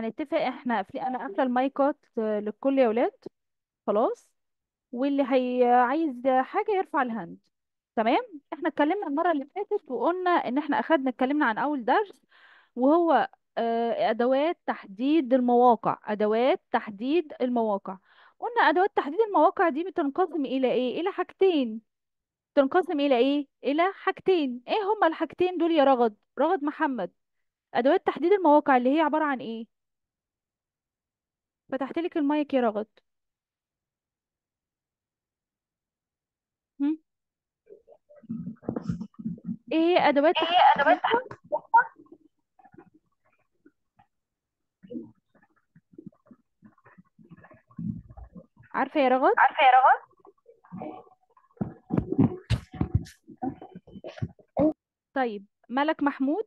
هنتفق إحنا قافلين أنا قافلة المايكات آه، للكل يا ولاد. خلاص. واللي هي عايز حاجة يرفع ال hand. تمام؟ إحنا اتكلمنا المرة اللي فاتت وقلنا ان إحنا اخدنا اتكلمنا عن أول درس وهو آه، أدوات تحديد المواقع. أدوات تحديد المواقع. قلنا أدوات تحديد المواقع دي بتنقسم إلى إيه؟ إلى حاجتين. تنقسم إلى إيه؟ إلى حاجتين. إيه هما الحاجتين دول يا رغد؟ رغد محمد. أدوات تحديد المواقع اللي هي عبارة عن إيه؟ فتحت لك المايك يا رغد. هم؟ إيه هي أدوات تحديد الموقع عارفة يا رغد؟ طيب ملك محمود؟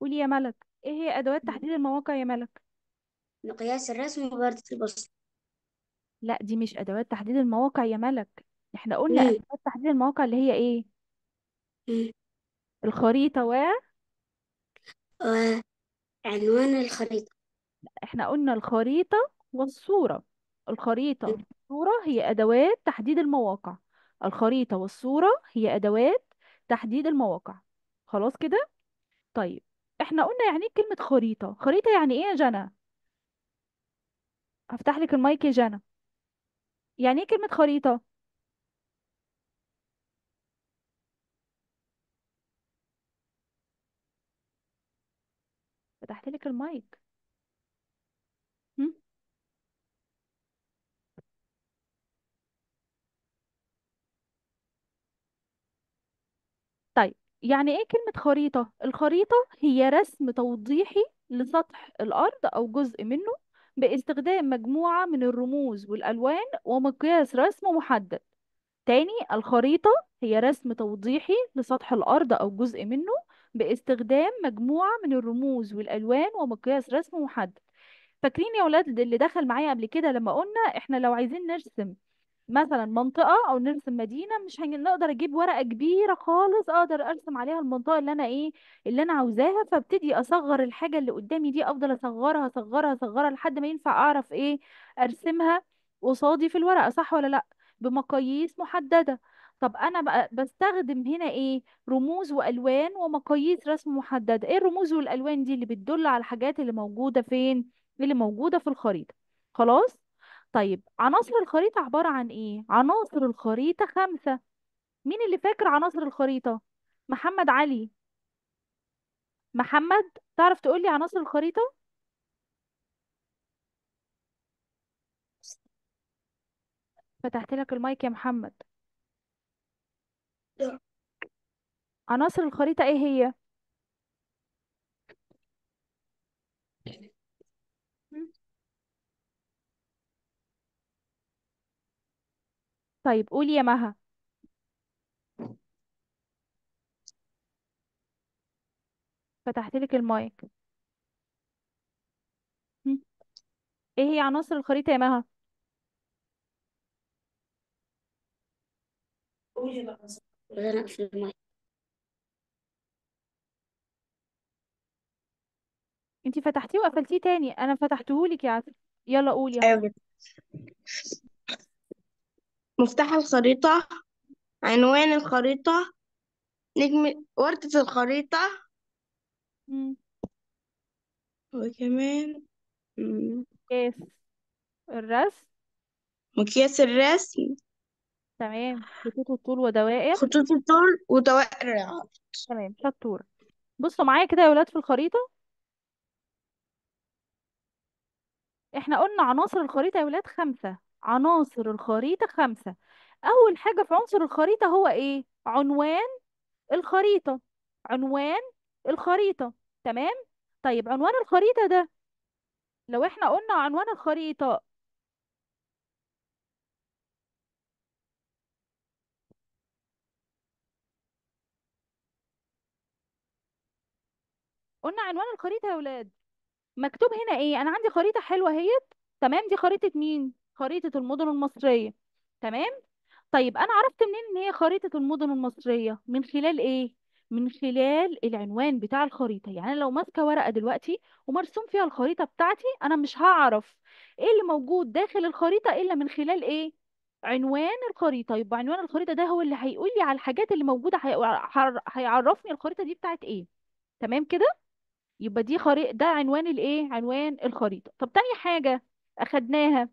قولي يا ملك إيه هي أدوات تحديد المواقع يا ملك؟ مقياس الرسم وبردة البسط لا دي مش أدوات تحديد المواقع يا ملك. إحنا قلنا مم. أدوات تحديد المواقع اللي هي إيه؟ مم. الخريطة و وعنوان الخريطة. إحنا قلنا الخريطة والصورة. الخريطة مم. والصورة هي أدوات تحديد المواقع. الخريطة والصورة هي أدوات تحديد المواقع. خلاص كده؟ طيب إحنا قلنا يعني إيه كلمة خريطة؟ خريطة يعني إيه يا جنى؟ هفتح لك المايك يا جنى يعني إيه كلمة خريطة؟ فتحت لك المايك؟ طيب يعني إيه كلمة خريطة؟ الخريطة هي رسم توضيحي لسطح الأرض أو جزء منه باستخدام مجموعة من الرموز والألوان ومقياس رسم محدد. تاني الخريطة هي رسم توضيحي لسطح الأرض أو جزء منه باستخدام مجموعة من الرموز والألوان ومقياس رسم محدد. فاكرين يا ولاد اللي دخل معايا قبل كده لما قلنا إحنا لو عايزين نرسم مثلا منطقة أو نرسم مدينة مش هنقدر أجيب ورقة كبيرة خالص أقدر أرسم عليها المنطقة اللي أنا إيه اللي أنا عاوزاها فابتدي أصغر الحاجة اللي قدامي دي أفضل أصغرها أصغرها أصغرها لحد ما ينفع أعرف إيه أرسمها قصادي في الورقة صح ولا لأ؟ بمقاييس محددة. طب أنا بقى بستخدم هنا إيه رموز وألوان ومقاييس رسم محددة. إيه الرموز والألوان دي اللي بتدل على الحاجات اللي موجودة فين؟ اللي موجودة في الخريطة. خلاص؟ طيب عناصر الخريطة عبارة عن إيه؟ عناصر الخريطة خمسة. مين اللي فاكر عناصر الخريطة؟ محمد علي. محمد تعرف تقولي عناصر الخريطة؟ فتحت لك المايك يا محمد. عناصر الخريطة إيه هي؟ طيب قولي يا مها. فتحت لك المايك. إيه هي عناصر الخريطة يا مها؟ وأنا أقفل المايك انتي فتحتيه وقفلتيه تاني. أنا فتحتهولك يا عسل. يلا قولي كده. مفتاح الخريطة عنوان الخريطة نجم وردة الخريطة. مم. وكمان مم، كيس الرسم. مقياس الرسم. تمام. خطوط الطول ودوائر. خطوط الطول ودوائر. العرض تمام شطور بصوا معايا كده يا ولاد في الخريطة. إحنا قلنا عناصر الخريطة يا ولاد خمسة. عناصر الخريطة خمسة. أول حاجة في عنصر الخريطة هو إيه؟ عنوان الخريطة. عنوان الخريطة. تمام؟ طيب عنوان الخريطة ده لو إحنا قلنا عنوان الخريطة قلنا عنوان الخريطة يا ولاد. مكتوب هنا إيه؟ أنا عندي خريطة حلوة أهيت. تمام؟ دي خريطة مين؟ خريطة المدن المصرية. تمام؟ طيب أنا عرفت منين إن هي خريطة المدن المصرية؟ من خلال إيه؟ من خلال العنوان بتاع الخريطة. يعني أنا لو ماسكة ورقة دلوقتي ومرسوم فيها الخريطة بتاعتي أنا مش هعرف إيه اللي موجود داخل الخريطة إلا من خلال إيه؟ عنوان الخريطة. يبقى عنوان الخريطة ده هو اللي هيقول لي على الحاجات اللي موجودة هيعرفني الخريطة دي بتاعت إيه. تمام كده؟ يبقى دي خريطة ده عنوان الإيه؟ عنوان الخريطة. طب تاني حاجة أخدناها.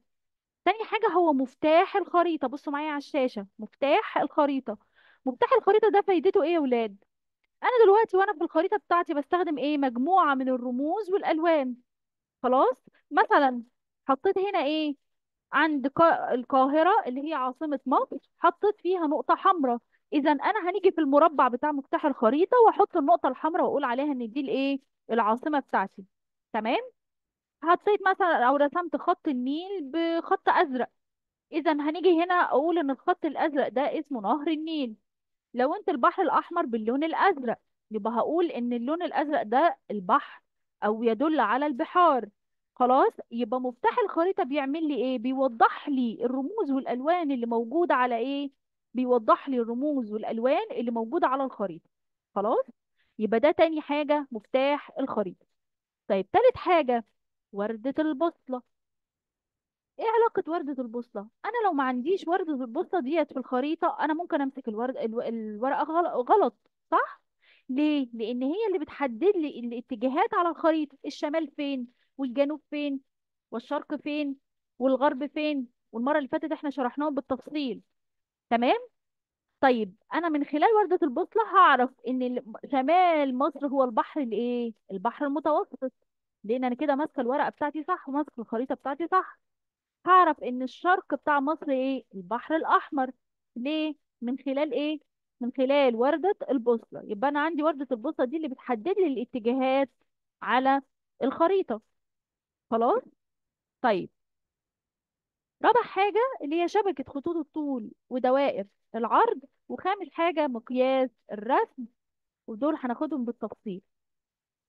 تاني حاجة هو مفتاح الخريطة. بصوا معايا على الشاشة. مفتاح الخريطة. مفتاح الخريطة ده فايدته إيه يا ولاد؟ أنا دلوقتي وأنا في الخريطة بتاعتي بستخدم إيه؟ مجموعة من الرموز والألوان. خلاص؟ مثلا حطيت هنا إيه؟ عند قا- القاهرة اللي هي عاصمة مصر حطيت فيها نقطة حمراء. اذا أنا هنيجي في المربع بتاع مفتاح الخريطة وأحط النقطة الحمراء وأقول عليها إن دي الإيه؟ العاصمة بتاعتي. تمام؟ حطيت مثلا أو رسمت خط النيل بخط أزرق. اذا هنيجي هنا أقول إن الخط الأزرق ده اسمه نهر النيل. لو أنت البحر الأحمر باللون الأزرق يبقى هقول إن اللون الأزرق ده البحر أو يدل على البحار. خلاص؟ يبقى مفتاح الخريطة بيعمل لي إيه؟ بيوضح لي الرموز والألوان اللي موجودة على إيه؟ بيوضح لي الرموز والألوان اللي موجودة على الخريطة. خلاص؟ يبقى ده تاني حاجة مفتاح الخريطة. طيب تالت حاجة وردة البوصلة إيه علاقة وردة البوصلة؟ أنا لو ما عنديش وردة البوصلة ديت في الخريطة أنا ممكن أمسك الورد الو- الورقة غل- غلط صح؟ ليه؟ لأن هي اللي بتحدد لي الاتجاهات على الخريطة الشمال فين والجنوب فين والشرق فين والغرب فين والمرة اللي فاتت إحنا شرحناهم بالتفصيل تمام؟ طيب أنا من خلال وردة البوصلة هعرف ال- شمال مصر هو البحر الإيه؟ البحر المتوسط لأن أنا كده ماسكة الورقة بتاعتي صح وماسكة الخريطة بتاعتي صح. هعرف إن الشرق بتاع مصر إيه؟ البحر الأحمر. ليه؟ من خلال إيه؟ من خلال وردة البوصلة. يبقى أنا عندي وردة البوصلة دي اللي بتحدد لي الاتجاهات على الخريطة. خلاص؟ طيب. رابع حاجة اللي هي شبكة خطوط الطول ودوائر العرض. وخامس حاجة مقياس الرسم. ودول هناخدهم بالتفصيل.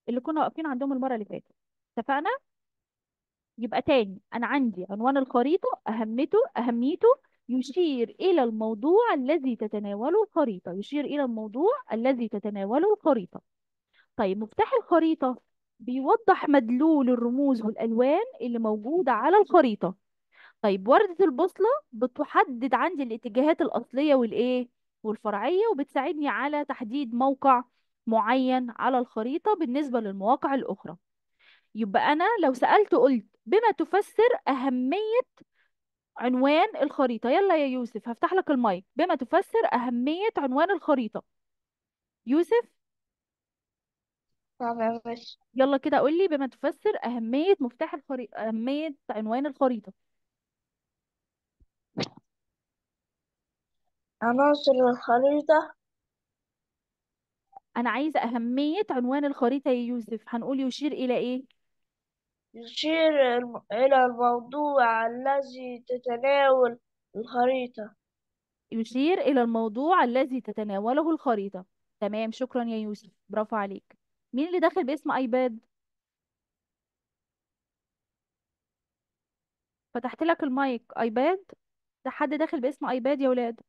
اللي كنا واقفين عندهم المرة اللي فاتت. اتفقنا؟ يبقى تاني. أنا عندي عنوان الخريطة أهمته أهميته يشير إلى الموضوع الذي تتناوله الخريطة يشير إلى الموضوع الذي تتناوله الخريطة. طيب مفتاح الخريطة بيوضح مدلول الرموز والألوان اللي موجودة على الخريطة. طيب وردة البوصلة بتحدد عندي الاتجاهات الأصلية والإيه والفرعية وبتساعدني على تحديد موقع معين على الخريطة بالنسبة للمواقع الأخرى. يبقى أنا لو سألت قلت بما تفسر أهمية عنوان الخريطة. يلا يا يوسف هفتح لك المايك. بما تفسر أهمية عنوان الخريطة. يوسف؟ يلا كده قول لي بما تفسر أهمية مفتاح الخريطة أهمية عنوان الخريطة. عناصر الخريطة. أنا عايزة أهمية عنوان الخريطة يا يوسف. هنقول يشير إلى إيه؟ يشير إلى الموضوع الذي تتناول الخريطة. يشير إلى الموضوع الذي تتناوله الخريطة. تمام شكرا يا يوسف. برافو عليك. مين اللي داخل باسم آيباد؟ فتحت لك المايك. آيباد؟ ده حد داخل باسم آيباد يا ولاد.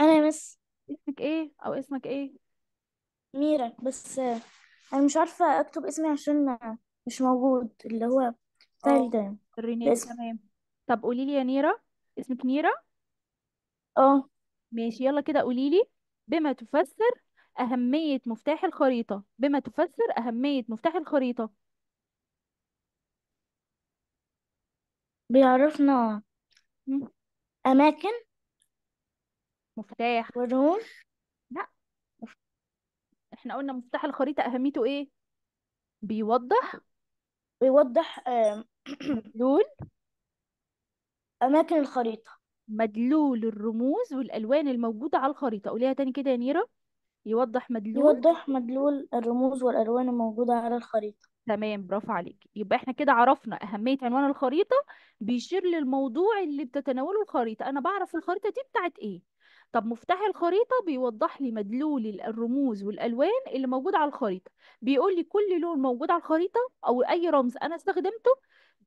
أنا يا مس اسمك إيه؟ أو اسمك إيه؟ ميرا بس أنا مش عارفة أكتب اسمي عشان مش موجود اللي هو آه ال- الرينيم الاسم تمام. طب قولي لي يا نيرة اسمك نيرة؟ آه. ماشي يلا كده قولي لي بما تفسر أهمية مفتاح الخريطة بما تفسر أهمية مفتاح الخريطة. بيعرفنا مم. أماكن مفتاح. ورموز. إحنا قلنا مفتاح الخريطة أهميته إيه؟ بيوضح. بيوضح آه، مدلول. أماكن الخريطة. مدلول الرموز والألوان الموجودة على الخريطة. قوليها تاني كده يا نيرة. يوضح مدلول. يوضح مدلول الرموز والألوان الموجودة على الخريطة. تمام برافو عليك. يبقى إحنا كده عرفنا أهمية عنوان الخريطة. بيشير للموضوع اللي بتتناوله الخريطة. أنا بعرف الخريطة دي بتاعت إيه؟ طب مفتاح الخريطة بيوضح لي مدلول ال- الرموز والألوان اللي موجودة على الخريطة. بيقول لي كل لون موجود على الخريطة أو أي رمز أنا استخدمته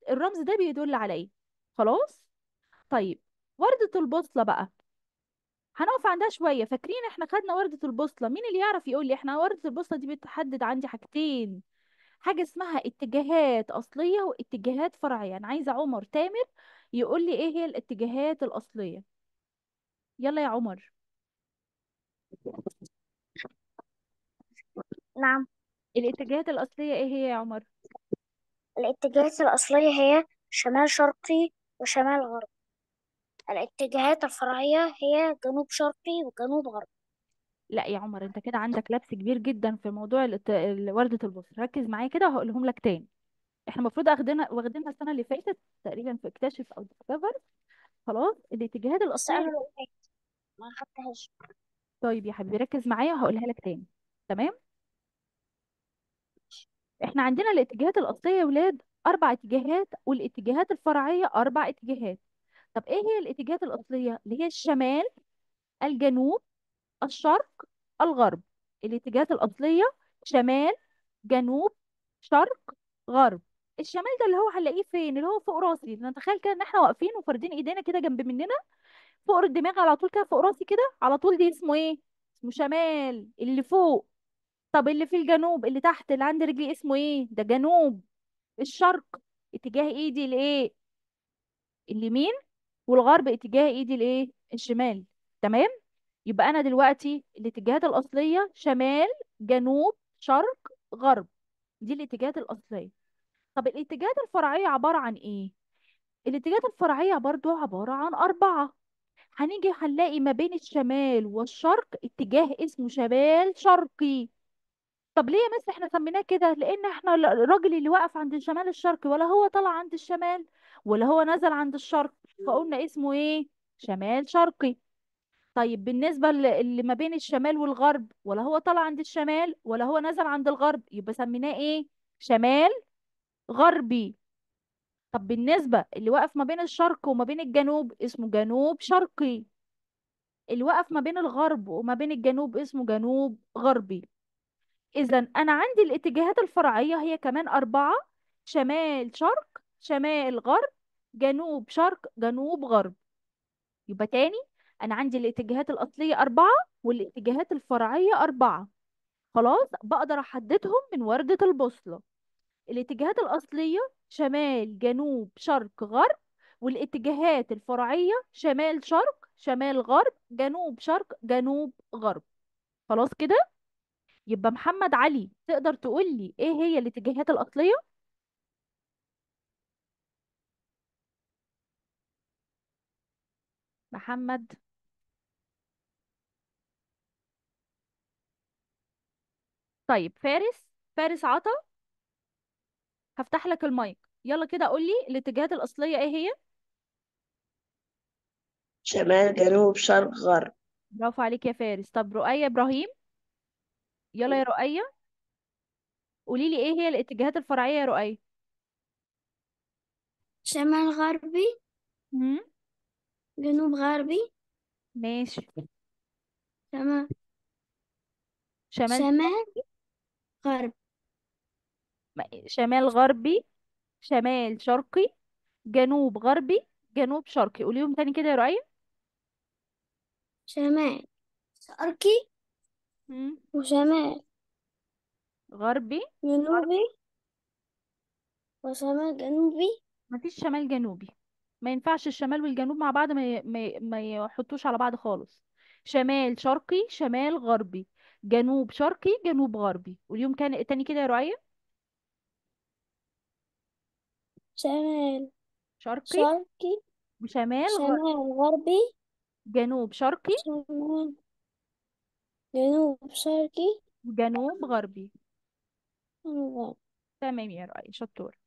الرمز ده بيدل على إيه؟ خلاص؟ طيب وردة البوصلة بقى. هنقف عندها شوية. فاكرين إحنا خدنا وردة البوصلة؟ مين اللي يعرف يقول لي إحنا وردة البوصلة دي بتحدد عندي حاجتين؟ حاجة اسمها اتجاهات أصلية واتجاهات فرعية. أنا عايزة عمر تامر يقول لي إيه هي الاتجاهات الأصلية. يلا يا عمر. نعم. الاتجاهات الأصلية إيه هي يا عمر؟ الاتجاهات الأصلية هي شمال شرقي وشمال غرب الاتجاهات الفرعية هي جنوب شرقي وجنوب غرب لا يا عمر أنت كده عندك لبس كبير جدا في موضوع ال- وردة البصر. ركز معايا كده وهقولهم لك تاني. إحنا المفروض أخدنا واخدينها السنة اللي فاتت تقريبا في اكتشف أو ديسكفر خلاص الاتجاهات وقعت ما خدتهاش. طيب يا حبيبي ركز معايا وهقولها لك تاني تمام؟ إحنا عندنا الاتجاهات الأصلية يا ولاد أربع اتجاهات والاتجاهات الفرعية أربع اتجاهات. طب إيه هي الاتجاهات الأصلية؟ اللي هي الشمال الجنوب الشرق الغرب. الاتجاهات الأصلية شمال جنوب شرق غرب. الشمال ده اللي هو هنلاقيه فين؟ اللي هو فوق راسي. نتخيل كده إن إحنا واقفين وفاردين إيدينا كده جنب مننا؟ فوق الدماغ على طول كده فوق راسي كده على طول دي اسمه إيه؟ اسمه شمال اللي فوق. طب اللي في الجنوب اللي تحت اللي عند رجلي اسمه إيه؟ ده جنوب. الشرق اتجاه إيدي لإيه؟ اليمين والغرب اتجاه إيدي الايه الشمال. تمام؟ يبقى أنا دلوقتي الاتجاهات الأصلية شمال جنوب شرق غرب. دي الاتجاهات الأصلية. طب الاتجاهات الفرعية عبارة عن إيه؟ الاتجاهات الفرعية برضو عبارة عن أربعة. هنيجي هنلاقي ما بين الشمال والشرق اتجاه اسمه شمال شرقي. طب ليه يا مس إحنا سميناه كده؟ لأن إحنا ال- الراجل اللي واقف عند الشمال الشرقي ولا هو طلع عند الشمال ولا هو نزل عند الشرق فقلنا اسمه إيه؟ شمال شرقي. طيب بالنسبة اللي ما بين الشمال والغرب ولا هو طلع عند الشمال ولا هو نزل عند الغرب يبقى سميناه إيه؟ شمال غربي. طب بالنسبة اللي واقف ما بين الشرق وما بين الجنوب اسمه جنوب شرقي. اللي واقف ما بين الغرب وما بين الجنوب اسمه جنوب غربي. إذا أنا عندي الاتجاهات الفرعية هي كمان أربعة شمال شرق شمال غرب جنوب شرق جنوب غرب. يبقى تاني أنا عندي الاتجاهات الأصلية أربعة والاتجاهات الفرعية أربعة. خلاص بقدر أحددهم من وردة البوصلة. الاتجاهات الأصلية شمال جنوب شرق غرب والاتجاهات الفرعية شمال شرق شمال غرب جنوب شرق جنوب غرب. خلاص كده؟ يبقى محمد علي تقدر تقول لي إيه هي الاتجاهات الأصلية؟ محمد. طيب فارس فارس عطا. هفتح لك المايك. يلا كده قول لي الاتجاهات الأصلية إيه هي؟ شمال جنوب شرق غرب. برافو عليك يا فارس. طب رؤية إبراهيم؟ يلا يا رؤية. قولي لي إيه هي الاتجاهات الفرعية يا رؤية؟ شمال غربي. مم؟ جنوب غربي. ماشي. شمال. شمال؟ شمال غرب شمال غربي شمال شرقي جنوب غربي جنوب شرقي. قوليهم تاني كده يا رؤية شمال شرقي مم؟ وشمال غربي. جنوبي وشمال جنوبي. مفيش شمال جنوبي. ما ينفعش الشمال والجنوب مع بعض ما ي- ما ي- ما يحطوش على بعض خالص. شمال شرقي شمال غربي. جنوب شرقي جنوب غربي. واليوم كان تاني كده يا رؤية شمال. شرقي؟ شرقي. وشمال. شمال غربي. جنوب شرقي؟ شمال. جنوب شرقي. وجنوب غربي. جنوب غربي تمام يا رؤية شطور.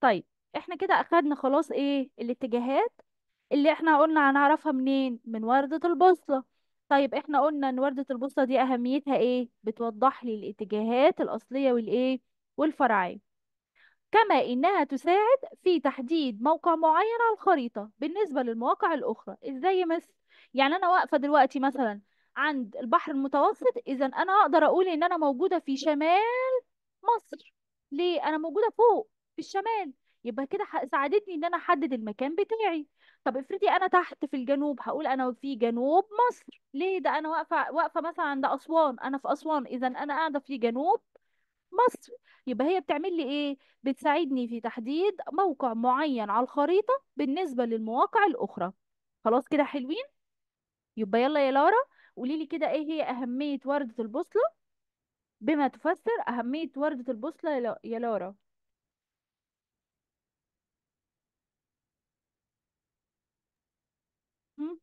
طيب إحنا كده أخدنا خلاص إيه الاتجاهات اللي إحنا قلنا هنعرفها منين؟ من وردة البوصلة. طيب إحنا قلنا إن وردة البوصلة دي أهميتها إيه؟ بتوضح لي الاتجاهات الأصلية والإيه؟ والفرعية كما إنها تساعد في تحديد موقع معين على الخريطة بالنسبة للمواقع الأخرى. إزاي يا مس يعني أنا واقفة دلوقتي مثلا عند البحر المتوسط اذا أنا أقدر أقول إن أنا موجودة في شمال مصر. ليه؟ أنا موجودة فوق في الشمال. يبقى كده ساعدتني إن أنا أحدد المكان بتاعي. طب افرضي أنا تحت في الجنوب هقول أنا في جنوب مصر. ليه؟ ده أنا واقفة واقفة مثلا عند أسوان. أنا في أسوان اذا أنا قاعدة في جنوب مصر. يبقى هي بتعمل لي إيه؟ بتساعدني في تحديد موقع معين على الخريطة بالنسبة للمواقع الأخرى. خلاص كده حلوين؟ يبقى يلا يا لارا قولي لي كده إيه هي أهمية وردة البوصلة؟ بما تفسر أهمية وردة البوصلة يا لا- يا لارا. هم؟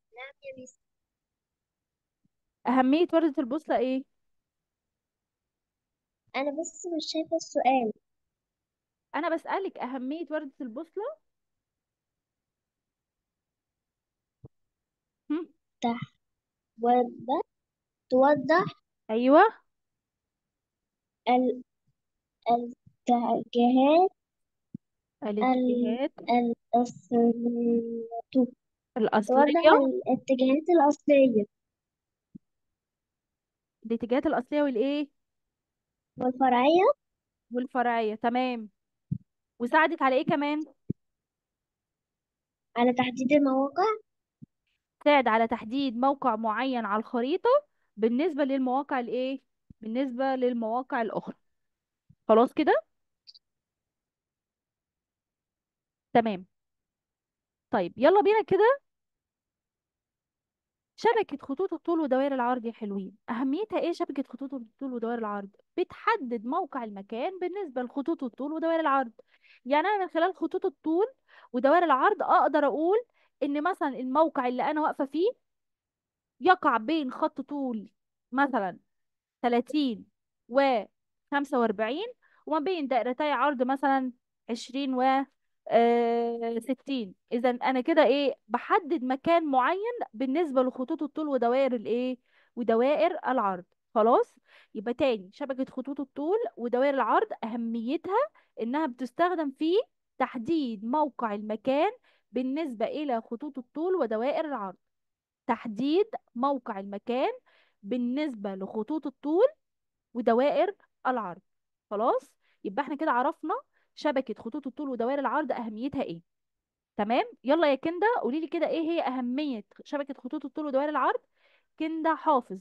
أهمية وردة البوصلة إيه؟ أنا بس مش شايفة السؤال. أنا بسألك أهمية وردة البوصلة؟ هم؟ توضح توضح. أيوه. ال- الاتجاهات. الاتجاهات. الأصلية. توضح الاصليه الاتجاهات الأصلية. الاتجاهات الأصلية والإيه؟ والفرعية؟ والفرعية تمام. وساعدت على إيه كمان؟ على تحديد المواقع؟ ساعد على تحديد موقع معين على الخريطة بالنسبة للمواقع الإيه؟ بالنسبة للمواقع الأخرى. خلاص كده؟ تمام. طيب يلا بينا كده. شبكة خطوط الطول ودوائر العرض يا حلوين. أهميتها إيه شبكة خطوط الطول ودوائر العرض؟ بتحدد موقع المكان بالنسبة لخطوط الطول ودوائر العرض. يعني أنا من خلال خطوط الطول ودوائر العرض أقدر أقول إن مثلا الموقع اللي أنا واقفة فيه يقع بين خط طول مثلا 30 و 45 وما بين دائرتي عرض مثلا 20 و آه، 60 إذا أنا كده إيه بحدد مكان معين بالنسبة لخطوط الطول ودوائر الإيه ودوائر العرض. خلاص؟ يبقى تاني شبكة خطوط الطول ودوائر العرض أهميتها إنها بتستخدم في تحديد موقع المكان بالنسبة إلى خطوط الطول ودوائر العرض. تحديد موقع المكان بالنسبة لخطوط الطول ودوائر العرض. خلاص؟ يبقى إحنا كده عرفنا شبكة خطوط الطول ودوائر العرض أهميتها إيه؟ تمام؟ يلا يا كندا قولي لي كده إيه هي أهمية شبكة خطوط الطول ودوائر العرض؟ كندا حافظ.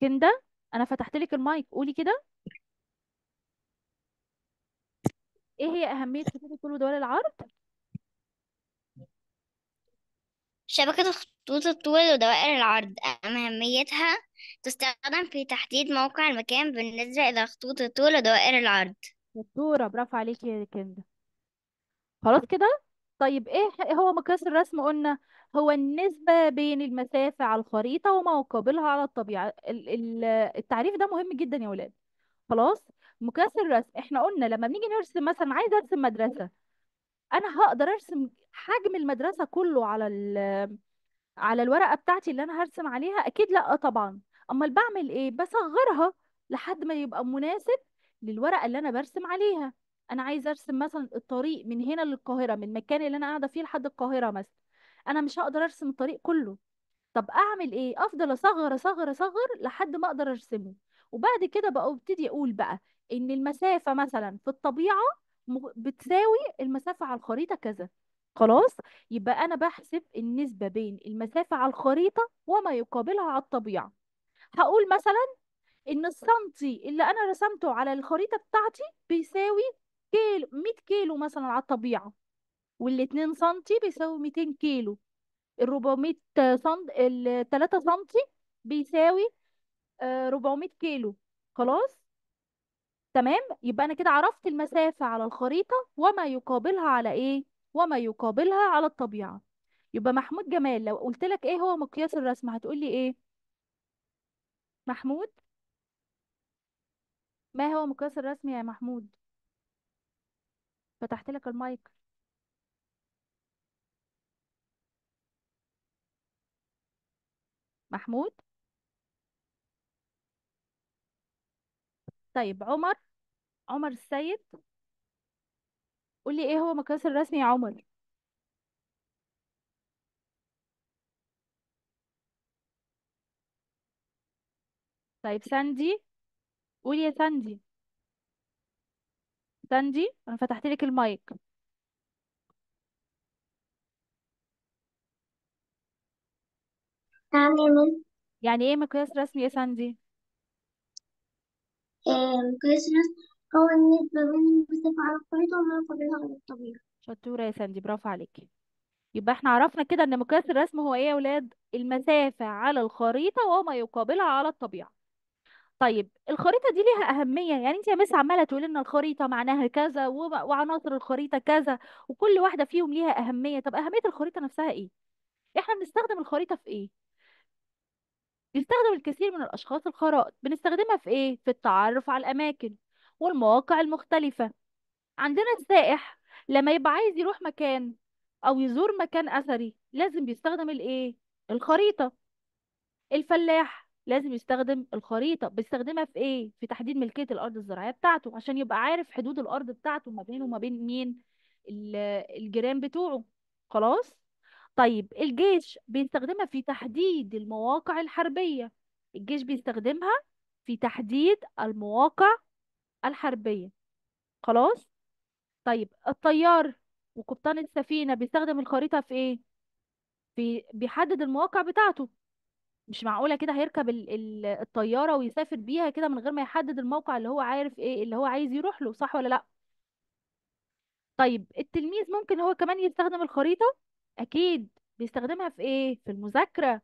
كندا أنا فتحت لك المايك قولي كده. إيه هي أهمية خطوط الطول ودوائر العرض؟ شبكة خطوط الطول ودوائر العرض. أهميتها تستخدم في تحديد موقع المكان بالنسبة إلى خطوط الطول ودوائر العرض. دكتورة برافو عليكي يا كندا خلاص كده؟ طيب إيه إيه هو مقياس الرسم؟ قلنا هو النسبة بين المسافة على الخريطة وما يقابلها على الطبيعة. ال- ال- التعريف ده مهم جدا يا ولاد. خلاص؟ مقياس الرسم. إحنا قلنا لما بنيجي نرسم مثلا عايزة أرسم مدرسة. أنا هقدر أرسم حجم المدرسة كله على ال على الورقة بتاعتي اللي أنا هرسم عليها؟ أكيد لأ طبعا. أمال بعمل إيه؟ بصغرها لحد ما يبقى مناسب للورقة اللي أنا برسم عليها. أنا عايزه أرسم مثلا الطريق من هنا للقاهرة من المكان اللي أنا قاعدة فيه لحد القاهرة مثلا. أنا مش هقدر أرسم الطريق كله. طب أعمل إيه؟ أفضل أصغر أصغر أصغر لحد ما أقدر أرسمه. وبعد كده بقى أبتدي أقول بقى إن المسافة مثلا في الطبيعة بتساوي المسافة على الخريطة كذا. خلاص؟ يبقى أنا بحسب النسبة بين المسافة على الخريطة وما يقابلها على الطبيعة. هقول مثلا إن السنتي اللي أنا رسمته على الخريطة بتاعتي بيساوي كيلو 100 كيلو مثلا على الطبيعة والاتنين سنتي بيساوي 200 كيلو. ال 400 سنت ال 3 سنتي بيساوي آه، 400 كيلو. خلاص؟ تمام؟ يبقى أنا كده عرفت المسافة على الخريطة وما يقابلها على إيه؟ وما يقابلها على الطبيعة. يبقى محمود جمال لو قلت لك إيه هو مقياس الرسم هتقولي إيه؟ محمود؟ ما هو مقياس الرسم يا محمود؟ فتحت لك المايك. محمود؟ طيب عمر؟ عمر السيد. قولي إيه هو مقياس الرسم يا عمر؟ طيب ساندي. قولي يا ساندي. ساندي أنا فتحت لك المايك. يعني إيه مقياس رسمي يا ساندي؟ مقياس الرسم هو النسبة بين المسافة على الخريطة وما يقابلها على الطبيعة. شطورة يا ساندي برافو عليكي يبقى إحنا عرفنا كده إن مقياس الرسم هو إيه يا ولاد؟ المسافة على الخريطة وما يقابلها على الطبيعة. طيب الخريطة دي ليها أهمية. يعني انت يا مس عمالة تقولي لنا الخريطة معناها كذا وعناصر الخريطة كذا وكل واحدة فيهم ليها أهمية. طب أهمية الخريطة نفسها إيه؟ إحنا بنستخدم الخريطة في إيه؟ بيستخدم الكثير من الأشخاص الخرائط. بنستخدمها في إيه؟ في التعرف على الأماكن. والمواقع المختلفة. عندنا السائح لما يبقى عايز يروح مكان أو يزور مكان أثري لازم بيستخدم الإيه؟ الخريطة. الفلاح لازم يستخدم الخريطة بيستخدمها في إيه؟ في تحديد ملكية الأرض الزراعية بتاعته عشان يبقى عارف حدود الأرض بتاعته ما بينه وما بين مين ال- الجيران بتوعه. خلاص؟ طيب الجيش بيستخدمها في تحديد المواقع الحربية. الجيش بيستخدمها في تحديد المواقع الحربية. خلاص؟ طيب الطيار وقبطان السفينة بيستخدم الخريطة في إيه؟ في بيحدد المواقع بتاعته. مش معقولة كده هيركب ال- ال- الطيارة ويسافر بيها كده من غير ما يحدد الموقع اللي هو عارف إيه اللي هو عايز يروح له صح ولا لأ؟ طيب التلميذ ممكن هو كمان يستخدم الخريطة؟ أكيد. بيستخدمها في إيه؟ في المذاكرة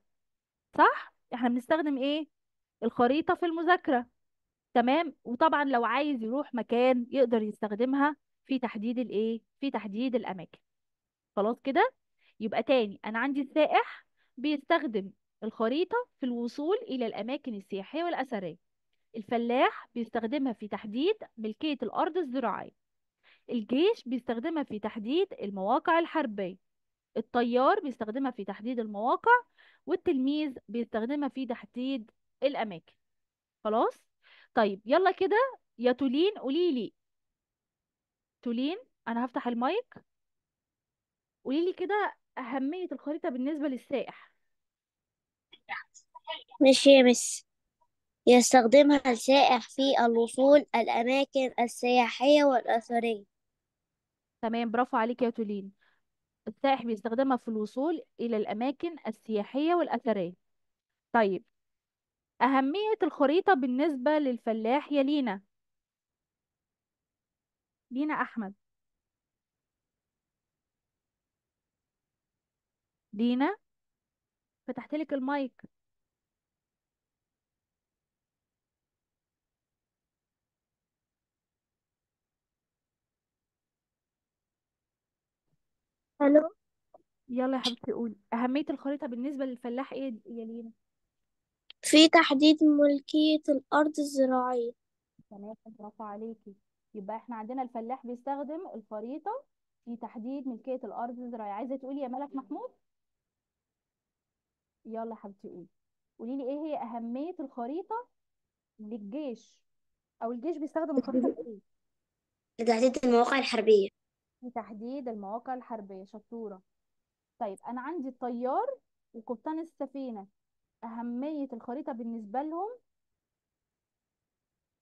صح؟ إحنا بنستخدم إيه؟ الخريطة في المذاكرة. تمام؟ وطبعا لو عايز يروح مكان يقدر يستخدمها في تحديد الإيه؟ في تحديد الأماكن. خلاص كده؟ يبقى تاني أنا عندي السائح بيستخدم الخريطة في الوصول إلى الأماكن السياحية والأثرية. الفلاح بيستخدمها في تحديد ملكية الأرض الزراعية. الجيش بيستخدمها في تحديد المواقع الحربية. الطيار بيستخدمها في تحديد المواقع والتلميذ بيستخدمها في تحديد الأماكن. خلاص؟ طيب يلا كده يا تولين قولي لي. تولين أنا هفتح المايك. قولي لي كده أهمية الخريطة بالنسبة للسائح. ماشي يا مس. يستخدمها السائح في الوصول الأماكن السياحية والأثرية. تمام برافو عليك يا تولين. السائح بيستخدمها في الوصول إلى الأماكن السياحية والأثرية. طيب أهمية الخريطة بالنسبة للفلاح يا لينا. لينا أحمد. لينا فتحت لك المايك. ألو؟ يلا يا حبيبتي قولي. أهمية الخريطة بالنسبة للفلاح إيه يا لينا؟ في تحديد ملكية الأرض الزراعية. تمام برافو عليكي. يبقى إحنا عندنا الفلاح بيستخدم الخريطة في تحديد ملكية الأرض الزراعية. عايزة تقولي يا ملك محمود؟ يلا يا حبيبتي قولي. قولي لي إيه هي أهمية الخريطة للجيش؟ أو الجيش بيستخدم الخريطة في إيه لتحديد المواقع الحربية. في تحديد المواقع الحربية. شطورة. طيب أنا عندي الطيار وقبطان السفينة. أهمية الخريطة بالنسبة لهم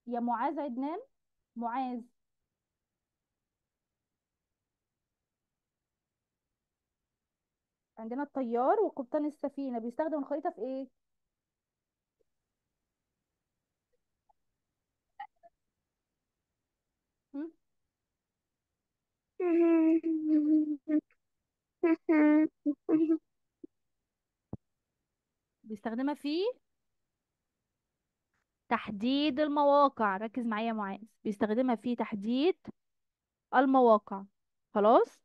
يا معاذ عدنان معاذ عندنا الطيار وقبطان السفينة بيستخدم الخريطة في إيه؟ بيستخدمها في تحديد المواقع. ركز معايا يا معاذ. بيستخدمها في تحديد المواقع. خلاص؟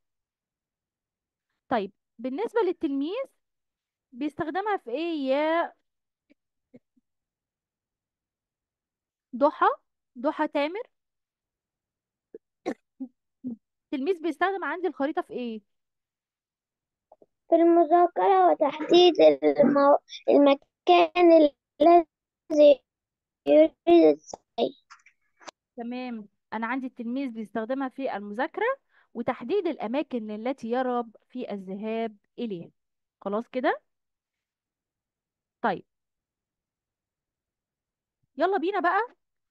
طيب بالنسبة للتلميذ بيستخدمها في إيه يا ضحى؟ ضحى تامر؟ التلميذ بيستخدم عندي الخريطة في إيه؟ في المذاكرة وتحديد المو... المكان الذي يريد السعي تمام. أنا عندي التلميذ بيستخدمها في المذاكرة وتحديد الأماكن التي يرغب في الذهاب إليها. خلاص كده؟ طيب. يلا بينا بقى.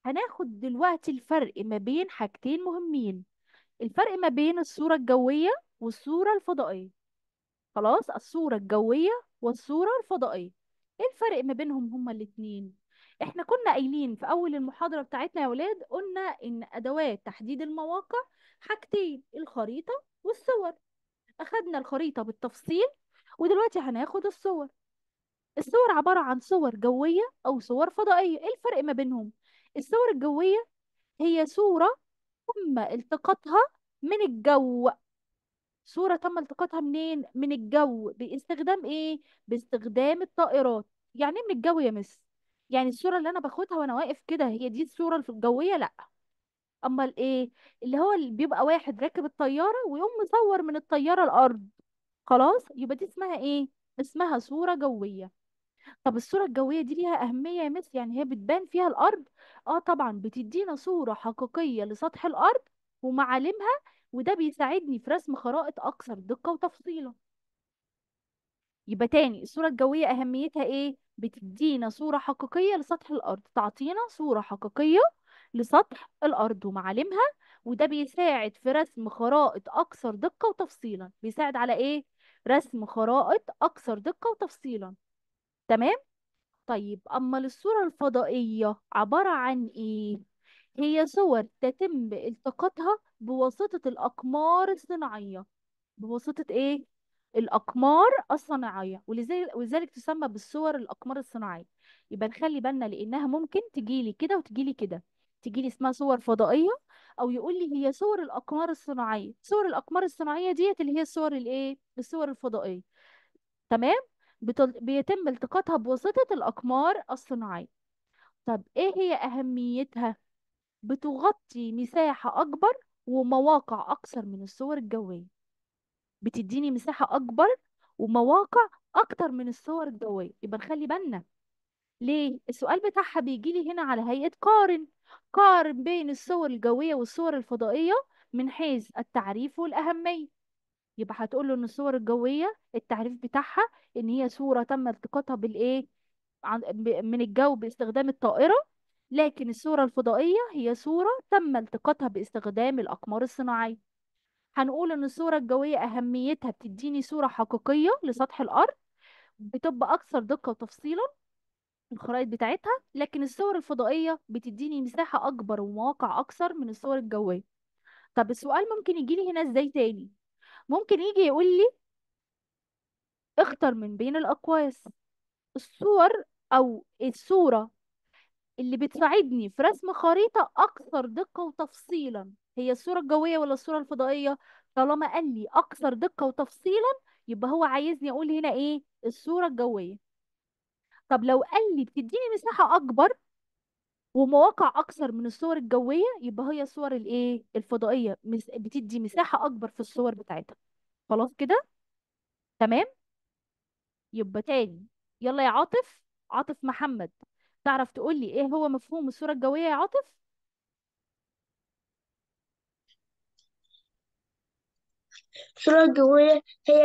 هناخد دلوقتي الفرق ما بين حاجتين مهمين. الفرق ما بين الصورة الجوية والصورة الفضائية. خلاص الصورة الجوية والصورة الفضائية. إيه الفرق ما بينهم هما الاتنين؟ إحنا كنا قايلين في أول المحاضرة بتاعتنا يا ولاد قلنا إن أدوات تحديد المواقع حاجتين الخريطة والصور. أخدنا الخريطة بالتفصيل ودلوقتي هناخد الصور. الصور عبارة عن صور جوية أو صور فضائية. إيه الفرق ما بينهم؟ الصور الجوية هي صورة تم التقاطها من الجو. صورة تم التقاطها منين؟ من الجو باستخدام إيه؟ باستخدام الطائرات يعني إيه من الجو يا مس؟ يعني الصورة اللي أنا باخدها وأنا واقف كده هي دي الصورة الجوية؟ لأ أمال إيه؟ اللي هو اللي بيبقى واحد راكب الطيارة ويقوم مصور من الطيارة الأرض خلاص يبقى دي اسمها إيه؟ اسمها صورة جوية طب الصورة الجوية دي ليها أهمية يا مس يعني هي بتبان فيها الأرض آه طبعا بتدينا صورة حقيقية لسطح الأرض ومعالمها وده بيساعدني في رسم خرائط أكثر دقة وتفصيلا يبقى تاني الصورة الجوية أهميتها إيه؟ بتدينا صورة حقيقية لسطح الأرض تعطينا صورة حقيقية لسطح الأرض ومعالمها وده بيساعد في رسم خرائط أكثر دقة وتفصيلا بيساعد على إيه؟ رسم خرائط أكثر دقة وتفصيلا تمام؟ طيب أما الصورة الفضائية عبارة عن إيه؟ هي صور تتم التقاطها بواسطة الأقمار الصناعية بواسطة إيه؟ الأقمار الصناعية ولذلك تسمى بالصور الأقمار الصناعية يبقى نخلي بالنا لأنها ممكن تجيلي كده وتجيلي كده تجيلي اسمها صور فضائية أو يقول لي هي صور الأقمار الصناعية صور الأقمار الصناعية ديت اللي هي الصور الإيه؟ الصور الفضائية تمام؟ بتل... بيتم التقاطها بواسطة الأقمار الصناعية طب إيه هي أهميتها؟ بتغطي مساحة أكبر ومواقع أكثر من الصور الجوية. بتديني مساحة أكبر ومواقع أكتر من الصور الجوية. يبقى نخلي بالنا. ليه؟ السؤال بتاعها بيجي لي هنا على هيئة قارن. قارن بين الصور الجوية والصور الفضائية من حيث التعريف والأهمية. يبقى هتقول له إن الصور الجوية التعريف بتاعها إن هي صورة تم التقاطها بالإيه؟ من الجو باستخدام الطائرة. لكن الصورة الفضائية هي صورة تم التقاطها باستخدام الأقمار الصناعية. هنقول إن الصورة الجوية أهميتها بتديني صورة حقيقية لسطح الأرض بتبقى أكثر دقة وتفصيلا الخرائط بتاعتها لكن الصور الفضائية بتديني مساحة أكبر ومواقع أكثر من الصور الجوية. طب السؤال ممكن يجي لي هنا إزاي تاني؟ ممكن يجي يقول لي اختر من بين الأقواس. الصور أو الصورة اللي بتساعدني في رسم خريطة أكثر دقة وتفصيلا. هي الصورة الجوية ولا الصورة الفضائية؟ طالما قال لي أكثر دقة وتفصيلا يبقى هو عايزني أقول هنا إيه؟ الصورة الجوية. طب لو قال لي بتديني مساحة أكبر ومواقع أكثر من الصور الجوية يبقى هي الصور الإيه؟ الفضائية. بتدي مساحة أكبر في الصور بتاعتها. خلاص كده؟ تمام؟ يبقى تاني. يلا يا عاطف. عاطف محمد. تعرف تقول لي إيه هو مفهوم الصورة الجوية يا عاطف؟ الصورة الجوية هي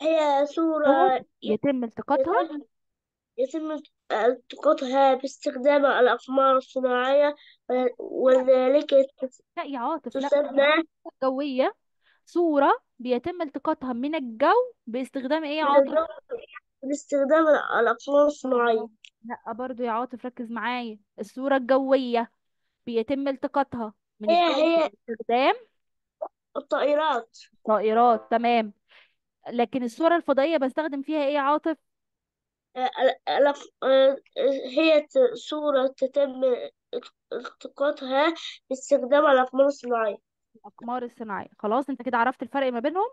هي صورة صور يتم التقاطها؟ يتم يتم التقاطها باستخدام الأقمار الصناعية وذلك لا يا عاطف لا تسمى الصورة الجوية صورة بيتم التقاطها من الجو باستخدام إيه يا عاطف؟ باستخدام الأقمار الصناعية لا برضو يا عاطف ركز معايا. الصورة الجوية بيتم التقاطها من هي هي باستخدام؟ الطائرات. طائرات تمام. لكن الصورة الفضائية بستخدم فيها إيه يا عاطف؟ الأق- آه، هي صورة تتم التقاطها باستخدام الأقمار الصناعية. الأقمار الصناعية. خلاص أنت كده عرفت الفرق ما بينهم؟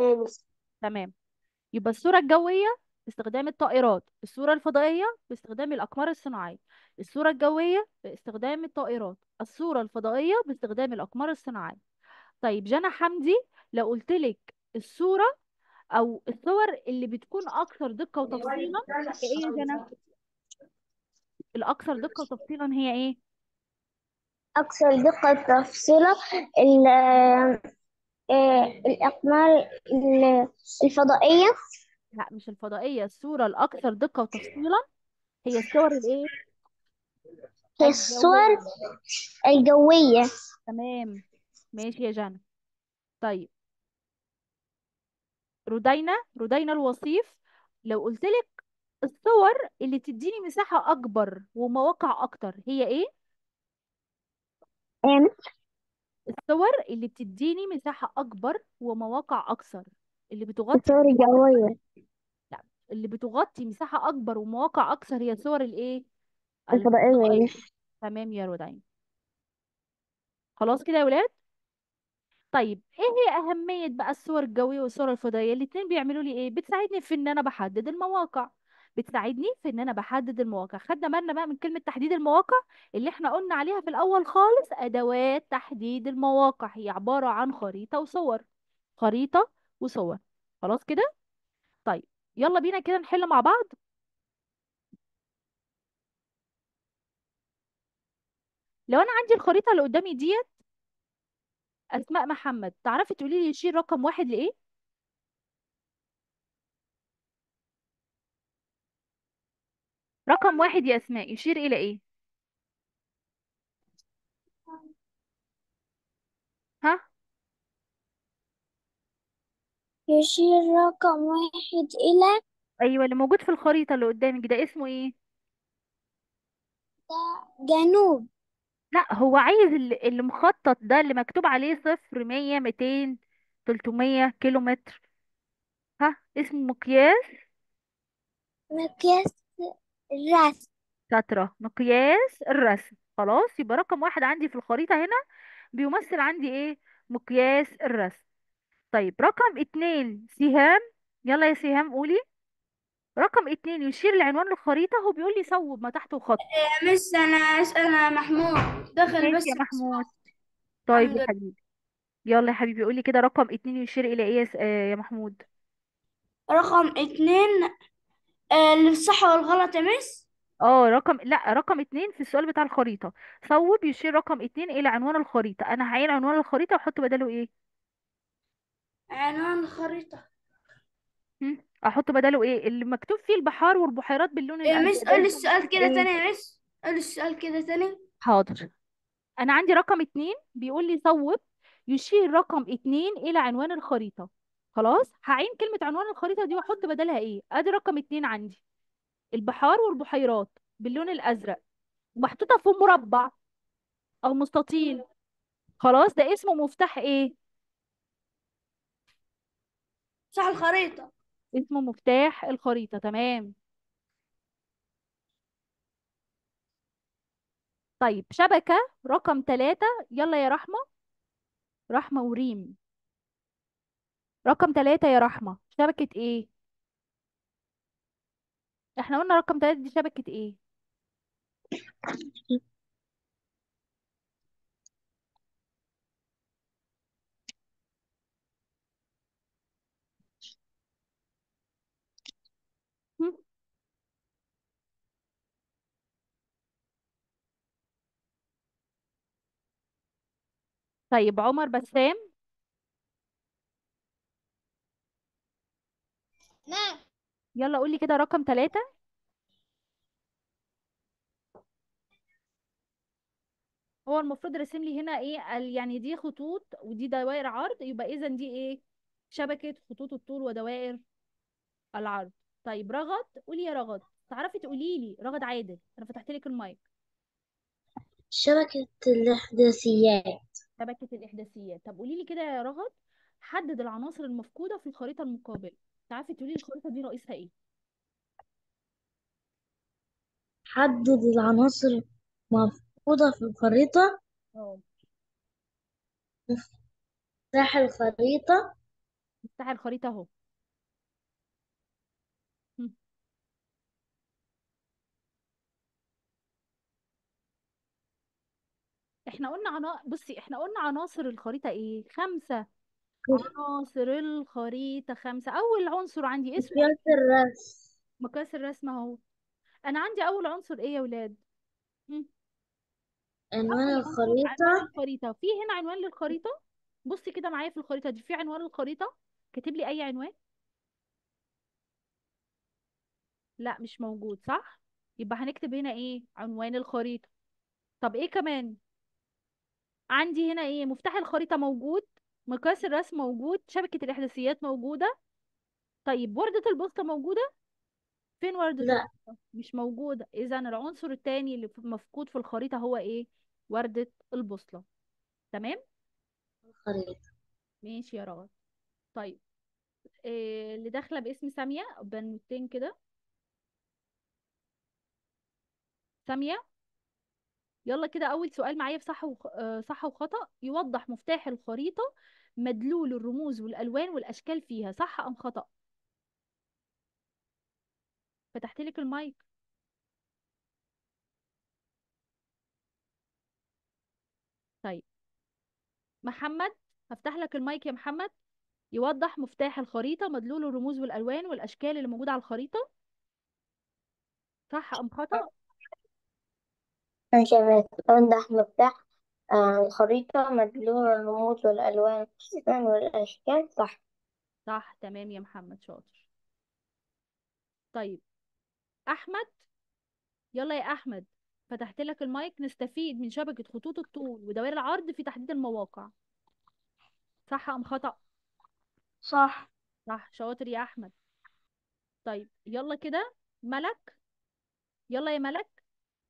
آه، بس. تمام يبقى الصورة الجوية باستخدام الطائرات الصورة الفضائية باستخدام الأقمار الصناعية الصورة الجوية باستخدام الطائرات الصورة الفضائية باستخدام الأقمار الصناعية طيب جنى حمدي لو قلت لك الصورة أو الصور اللي بتكون أكثر دقة وتفصيلا هي إيه جنى؟ الأكثر دقة وتفصيلا هي إيه؟ أكثر دقة تفصيلا ال- آه، الأقمار ال- الفضائية. لا مش الفضائية الصورة الأكثر دقة وتفصيلا هي الصور الإيه؟ هي الصور الجوية. تمام. ماشي يا جنى طيب. ردينا ردينا الوصيف لو قلت لك الصور اللي تديني مساحة أكبر ومواقع أكتر هي إيه؟ الصور اللي بتديني مساحة أكبر ومواقع أكثر اللي بتغطي الصور الجوية. لا اللي بتغطي مساحة أكبر ومواقع أكثر هي صور الإيه؟ الفضائية الفضائية. تمام يا ردينا خلاص كده يا ولاد؟ طيب إيه هي أهمية بقى الصور الجوية والصور الفضائية؟ الاتنين بيعملوا لي إيه؟ بتساعدني في إن أنا بحدد المواقع. بتساعدني في إن أنا بحدد المواقع. خدنا بالنا بقى من كلمة تحديد المواقع اللي إحنا قلنا عليها في الأول خالص أدوات تحديد المواقع. هي عبارة عن خريطة وصور. خريطة وصور. خلاص كده؟ طيب يلا بينا كده نحل مع بعض. لو أنا عندي الخريطة اللي قدامي ديت أسماء محمد تعرفي تقولي لي يشيل رقم واحد لإيه؟ رقم واحد يا أسماء يشير إلى إيه؟ ها؟ يشير رقم واحد إلى أيوه اللي موجود في الخريطة اللي قدامك ده اسمه إيه؟ جنوب. لا هو عايز اللي مخطط ده اللي مكتوب عليه صفر مية ميتين تلتمية كيلو متر ها اسمه مقياس؟ مقياس الرسم. شاطرة. مقياس الرسم. خلاص يبقى رقم واحد عندي في الخريطة هنا بيمثل عندي إيه؟ مقياس الرسم. طيب رقم اتنين سهام. يلا يا سهام قولي. رقم اتنين يشير لعنوان الخريطة هو بيقول لي صوب ما تحته خط يا مس أنا أنا محمود. دخل ماشي بس يا محمود. طيب الحمد يا لله. حبيبي. يلا يا حبيبي قولي كده رقم اتنين يشير إلى إيه يا س- آه، يا محمود؟ رقم اتنين آه، الصح والغلط يا مس آه رقم لا رقم اتنين في السؤال بتاع الخريطة. صوب يشير رقم اتنين إلى عنوان الخريطة. أنا هعين عنوان الخريطة وأحط بداله إيه؟ عنوان الخريطة. هم؟ أحط بداله إيه؟ اللي مكتوب فيه البحار والبحيرات باللون يا الأزرق. مس ده قولي السؤال كده إيه تاني يا مس قولي السؤال كده تاني. حاضر. أنا عندي رقم اتنين بيقول لي صوب يشير رقم اتنين إلى عنوان الخريطة. خلاص هعين كلمة عنوان الخريطة دي وأحط بدالها إيه؟ أدي رقم اتنين عندي. البحار والبحيرات باللون الأزرق محطوطة في مربع. أو مستطيل. خلاص ده اسمه مفتاح إيه؟ صح الخريطة. اسمه مفتاح الخريطة. تمام. طيب شبكة رقم ثلاثة يلا يا رحمة. رحمة وريم. رقم ثلاثة يا رحمة شبكة إيه إحنا قلنا رقم ثلاثة دي شبكة إيه؟ طيب عمر بسام نعم. يلا قولي كده رقم ثلاثة هو المفروض رسم لي هنا إيه؟ ال- يعني دي خطوط ودي دوائر عرض يبقى إذا دي إيه؟ شبكة خطوط الطول ودوائر العرض. طيب رغد قولي يا رغد. تعرفي تقولي لي رغد عادل. أنا فتحت لك المايك. شبكة الإحداثيات. شبكة الإحداثيات. طب قولي لي كده يا رغد حدد العناصر المفقودة في الخريطة المقابلة. تعرفي تقولي لي الخريطة دي رئيسها إيه؟ حدد العناصر المفقودة في الخريطة؟ آه. مفتاح الخريطة؟ مفتاح الخريطة أهو. هم. إحنا قلنا عنا... بصي إحنا قلنا عناصر الخريطة إيه؟ خمسة. عناصر الخريطة خمسة. أول عنصر عندي اسمه مقياس الرسم. مقياس الرسم أهو. أنا عندي أول عنصر إيه يا ولاد؟ عنوان أول عنصر عنوان الخريطة. الخريطة في هنا عنوان للخريطة؟ بصي كده معايا في الخريطة دي. في عنوان للخريطة كاتب لي أي عنوان؟ لا مش موجود صح؟ يبقى هنكتب هنا إيه؟ عنوان الخريطة. طب إيه كمان؟ عندي هنا إيه؟ مفتاح الخريطة موجود؟ مقياس الرسم موجود شبكة الإحداثيات موجودة. طيب وردة البوسطة موجودة؟ فين وردة لا. البوسطة مش موجودة. إذا العنصر التاني اللي مفقود في الخريطة هو إيه؟ وردة البوصلة. تمام؟ الخريطة. ماشي يا رغد. طيب إيه اللي داخلة باسم سامية بنوتين كده. سامية؟ يلا كده أول سؤال معايا بصح وخ... آه، صح وخطأ. يوضح مفتاح الخريطة مدلول الرموز والألوان والأشكال فيها صح أم خطأ؟ فتحت لك المايك. طيب. محمد هفتح لك المايك يا محمد. يوضح مفتاح الخريطة مدلول الرموز والألوان والأشكال اللي موجودة على الخريطة. صح أم خطأ؟ ماشي يا أوضح مفتاح. آه، الخريطة مدلول الرموز والألوان والأشكال. صح. صح تمام يا محمد شاطر. طيب أحمد؟ يلا يا أحمد فتحت لك المايك نستفيد من شبكة خطوط الطول ودوائر العرض في تحديد المواقع. صح أم خطأ؟ صح. صح شاطر يا أحمد. طيب يلا كده ملك؟ يلا يا ملك.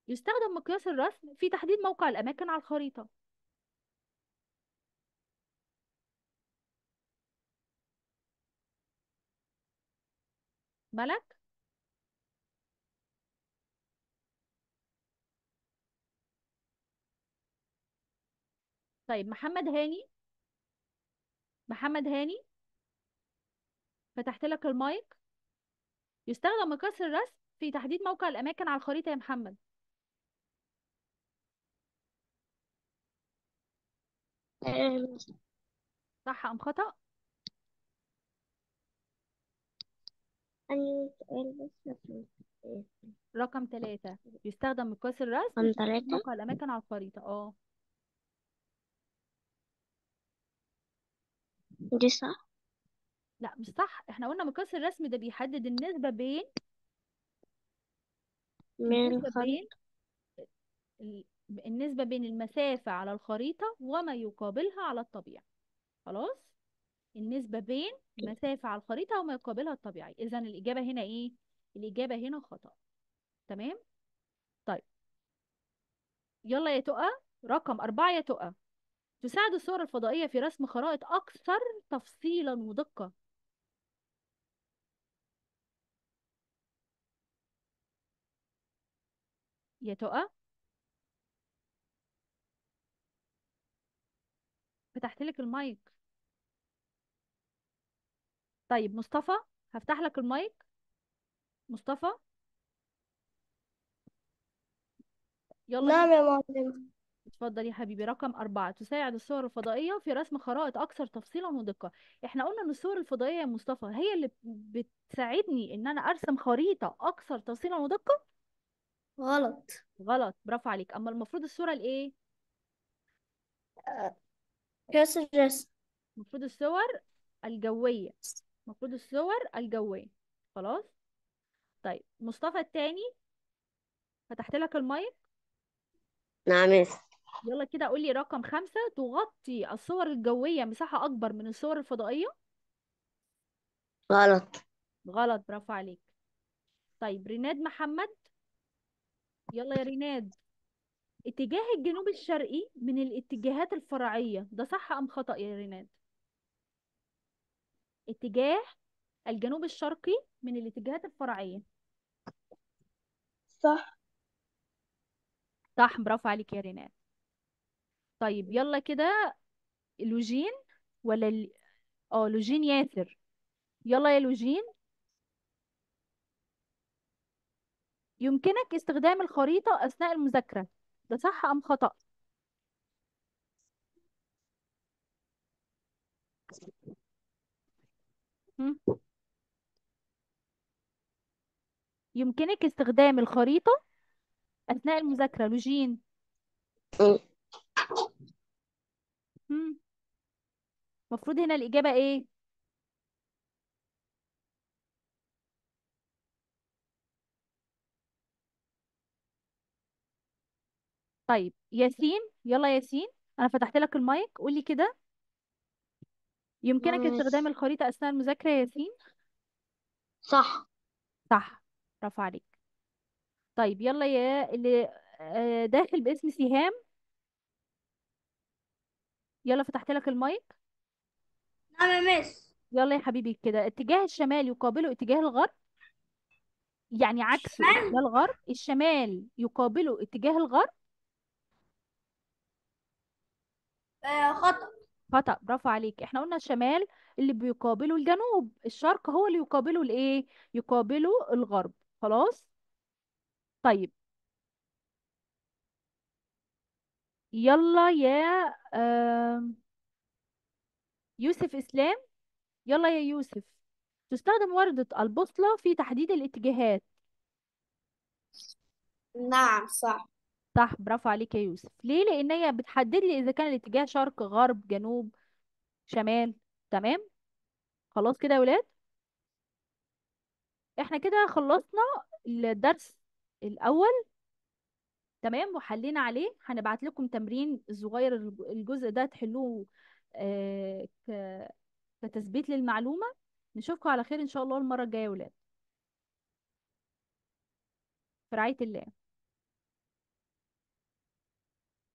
يستخدم مقياس الرسم في تحديد موقع الأماكن على الخريطة. ملك؟ طيب محمد هاني؟ محمد هاني؟ فتحت لك المايك. يستخدم مقياس الرسم في تحديد موقع الأماكن على الخريطة يا محمد. آم، صح أم خطأ؟ أنهي سؤال بس رقم ثلاثة يستخدم مقياس الرسم رقم ثلاثة الأماكن على الخريطة. آه. دي صح؟ لا مش صح. إحنا قلنا مقياس الرسم ده بيحدد النسبة بين من النسبة بين ال- النسبة بين المسافة على الخريطة وما يقابلها على الطبيعة. خلاص؟ النسبة بين المسافة على الخريطة وما يقابلها الطبيعي. إذا الإجابة هنا إيه؟ الإجابة هنا خطأ. تمام؟ طيب. يلا يا تقى. رقم أربعة يا تقى. تساعد الصور الفضائية في رسم خرائط أكثر تفصيلا ودقة. يا تقى. فتحت لك المايك. طيب مصطفى هفتح لك المايك. مصطفى. يلا نعم يا معلم. اتفضل يا حبيبي. رقم أربعة. تساعد الصور الفضائية في رسم خرائط أكثر تفصيلا ودقة. إحنا قلنا إن الصور الفضائية يا مصطفى هي اللي بتساعدني إن أنا أرسم خريطة أكثر تفصيلا ودقة؟ غلط. غلط. برافو عليك. أما المفروض الصورة الإيه؟ قياس الرسم المفروض الصور الجوية. المفروض الصور الجوية. خلاص؟ طيب مصطفى التاني؟ فتحت لك المايك؟ نعم يلا كده قول لي رقم خمسة تغطي الصور الجوية مساحة أكبر من الصور الفضائية. غلط. غلط برافو عليك. طيب ريناد محمد؟ يلا يا ريناد. اتجاه الجنوب الشرقي من الاتجاهات الفرعية. ده صح أم خطأ يا ريناد؟ اتجاه الجنوب الشرقي من الاتجاهات الفرعية. صح. صح برافو عليك يا ريناد. طيب يلا كده. لوجين ولا ال... آه لوجين ياسر. يلا يا لوجين. يمكنك استخدام الخريطة أثناء المذاكرة. ده صح أم خطأ؟ يمكنك استخدام الخريطة أثناء المذاكرة لوجين هم؟ المفروض هنا الإجابة إيه طيب ياسين يلا ياسين أنا فتحت لك المايك قولي كده. يمكنك استخدام مس الخريطة أثناء المذاكرة يا ياسين؟ صح. صح. برافو عليك. طيب يلا يا اللي آه، داخل باسم سهام. يلا فتحت لك المايك. نعم يا مس يلا يا حبيبي كده. اتجاه الشمال يقابله اتجاه الغرب؟ يعني عكسه اتجاه الشمال الغرب. الشمال يقابله اتجاه الغرب؟ آه خطأ. خطأ برافو عليك. إحنا قلنا الشمال اللي بيقابله الجنوب الشرق هو اللي يقابله الإيه؟ يقابله الغرب. خلاص؟ طيب. يلا يا يوسف إسلام. يلا يا يوسف. تستخدم وردة البوصلة في تحديد الاتجاهات. نعم صح. صح برافو عليك يا يوسف. ليه؟ لأن هي بتحدد لي إذا كان الاتجاه شرق غرب جنوب شمال. تمام؟ خلاص كده يا ولاد؟ إحنا كده خلصنا الدرس الأول. تمام؟ وحلينا عليه. هنبعت لكم تمرين صغير الج- الجزء ده تحلوه آه، كتثبيت للمعلومة. نشوفكم على خير إن شاء الله المرة الجاية يا ولاد. في رعاية الله.